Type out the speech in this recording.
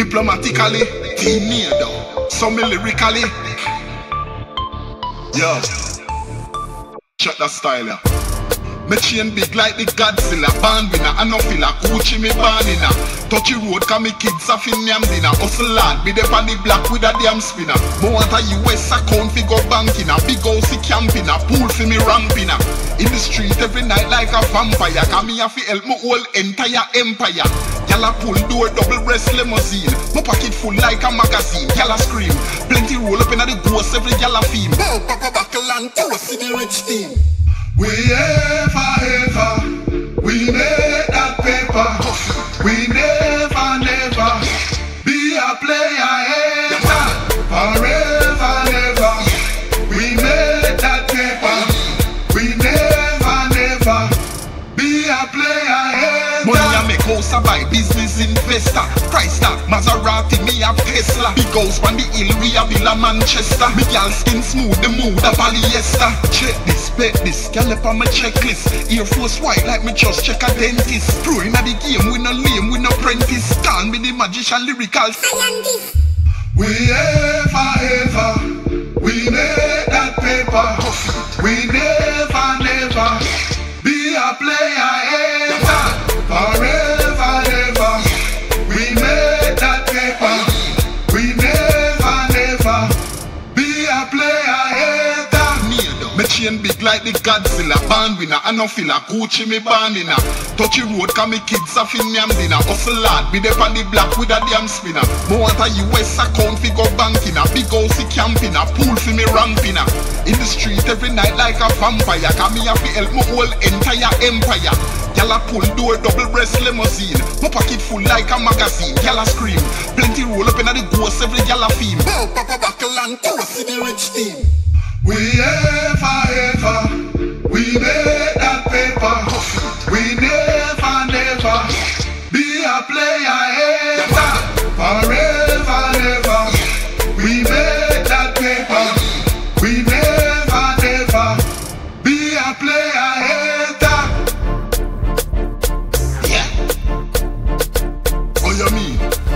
Diplomatically, Tarnado. So me lyrically. Yo. Shut that style, yeah. Me chain big like the Godzilla Band winner, I no feel a Gucci me born in a Touchy road cause me kids a fin yam dinner. Hustle hard, be the on the block with a damn spinner. More want a US account fi go banking a Big house fi camping a Pool fi me ramping a In the street every night like a vampire. Cause me a fi help my whole entire empire Gyal pull door double breast limousine. My pocket full like a magazine Gyal scream. Plenty roll up in the ghost every gyal theme. Bow papa buckle and toast to the rich team. We ever, ever, we made that paper. We never, Money I make house I buy business investor Chrysler, Maserati, me have Tesla. Big house on the hill, we a Villa Manchester. Me gal skin smooth, the mood a polyester. Check this, bet this, gal up on my checklist. Air Force white like me just check a dentist. Pro inna the game, we no lame, we no apprentice. Call me the magician, lyrical. Scientist We ever, ever, we made that paper. We never, chain big like the Godzilla. Band winner, I no feel a Gucci me band inna Touchy road cause me kids a fin yam dinner Hustle hard, be the on the block with a damn spinner. More want a US account fi go banking a. Big house fi camping a. Pool fi me ramping a. In the street every night like a vampire. Cause me a fi help my whole entire empire. Gyal a pull door double breast limousine. My pocket full like a magazine. Gyal a scream. Plenty roll up inna the ghost every gyal a theme Bow papa buckle and toast to the rich team. We We never, never be a player ever. Forever, never. We made that paper. We never, never be a player ever. Yeah. Oh, you mean?